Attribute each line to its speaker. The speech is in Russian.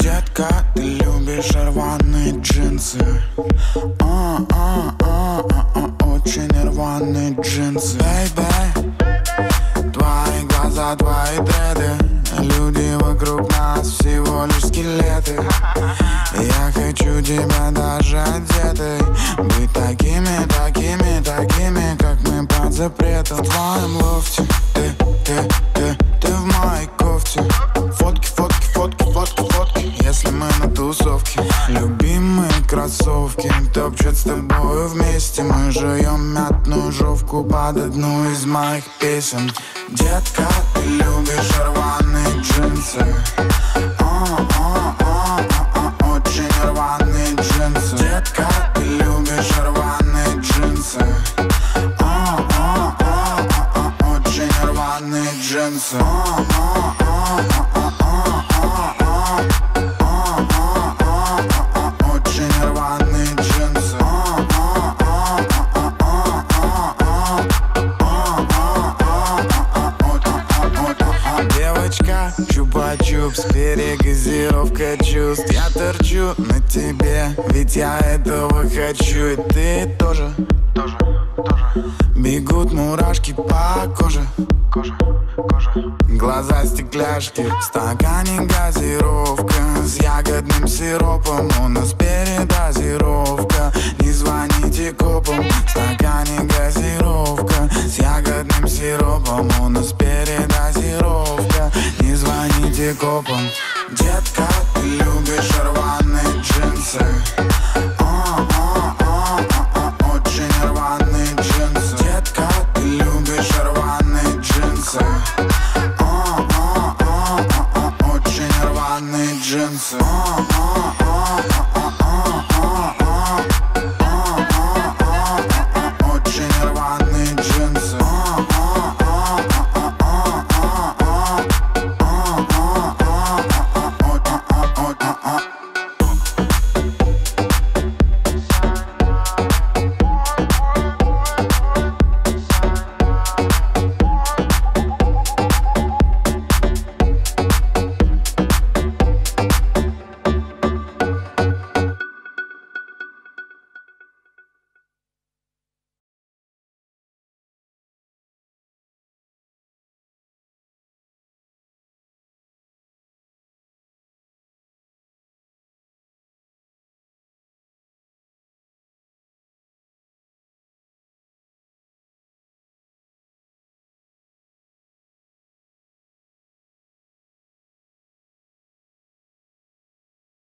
Speaker 1: Детка, ты любишь рваные джинсы. А, а, а, а, а, Очень рваные джинсы. Бэйбэй Твои глаза, твои дреды. Люди вокруг нас всего лишь скелеты. Я хочу тебя даже одетой. Быть такими, такими, такими Как мы под запретом. В твоем лофте кроссовки Топчут с тобою вместе. Мы жуем мятную жовку Под одну из моих песен. Детка, ты любишь рваные джинсы. Очень рваные джинсы. Детка, ты любишь рваные джинсы. Очень рваные джинсы Девочка, чупа-чупс, перегазировка чувств. Я торчу на тебе, ведь я этого хочу. И ты тоже, Тоже, тоже. бегут мурашки по коже. Кожа, кожа. Глаза стекляшки, в стакане газировка. С ягодным сиропом, у нас передозировка. Не звоните копам, в стакане газировка клубом Детка, ты любишь рваные джинсы. О, о, о, о, о, Очень рваные джинсы. Детка, ты любишь рваные джинсы. О, о, о, о, о, Очень рваные джинсы.